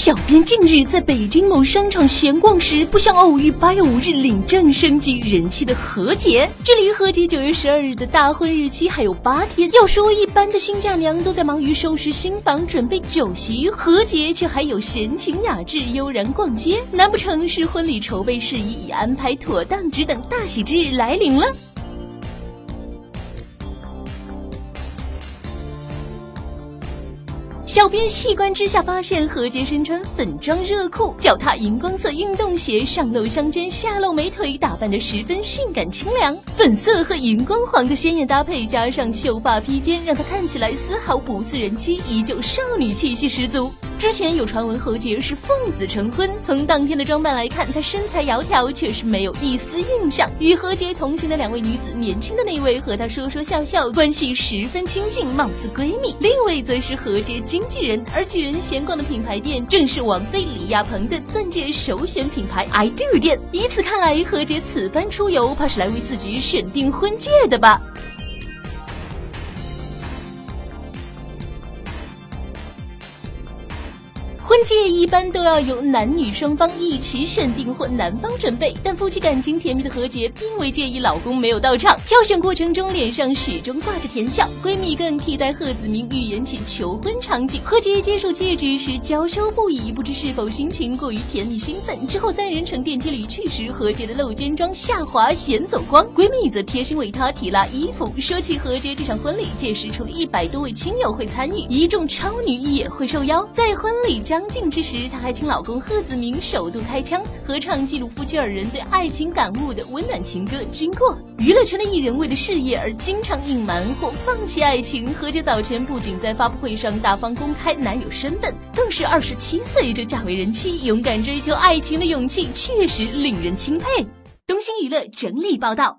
小编近日在北京某商场闲逛时，不想偶遇八月五日领证升级人气的何洁。距离何洁九月十二日的大婚日期还有八天。要说一般的新嫁娘都在忙于收拾新房、准备酒席，何洁却还有闲情雅致、悠然逛街。难不成是婚礼筹备事宜已安排妥当，只等大喜之日来临了？小编细观之下发现，何洁身穿粉装热裤，脚踏荧光色运动鞋，上露香肩，下露美腿，打扮得十分性感清凉。粉色和荧光黄的鲜艳搭配，加上秀发披肩，让她看起来丝毫不似人妻，依旧少女气息十足。之前有传闻何洁是奉子成婚，从当天的装扮来看，她身材窈窕，却是没有一丝印象。与何洁同行的两位女子，年轻的那位和她说说笑笑，关系十分亲近，貌似闺蜜；另一位则是何洁经纪人，而几人闲逛的品牌店，正是王菲、李亚鹏的钻戒首选品牌 I Do 店。以此看来，何洁此番出游，怕是来为自己选定婚戒的吧。婚戒一般都要由男女双方一起选定或男方准备，但夫妻感情甜蜜的何洁并未介意老公没有到场。挑选过程中，脸上始终挂着甜笑。闺蜜更替代贺子铭预言起求婚场景。何洁接受戒指时娇羞不已，不知是否心情过于甜蜜兴奋。之后三人乘电梯离去时，何洁的露肩装下滑显走光，闺蜜则贴心为她提拉衣服。说起何洁这场婚礼，届时除了一百多位亲友会参与，一众超女也会受邀。在婚礼将将近之时，她还请老公贺子铭首度开腔合唱，记录夫妻二人对爱情感悟的温暖情歌。经过娱乐圈的艺人为了事业而经常隐瞒或放弃爱情，何洁早前不仅在发布会上大方公开男友身份，更是二十七岁就嫁为人妻，勇敢追求爱情的勇气确实令人钦佩。东星娱乐整理报道。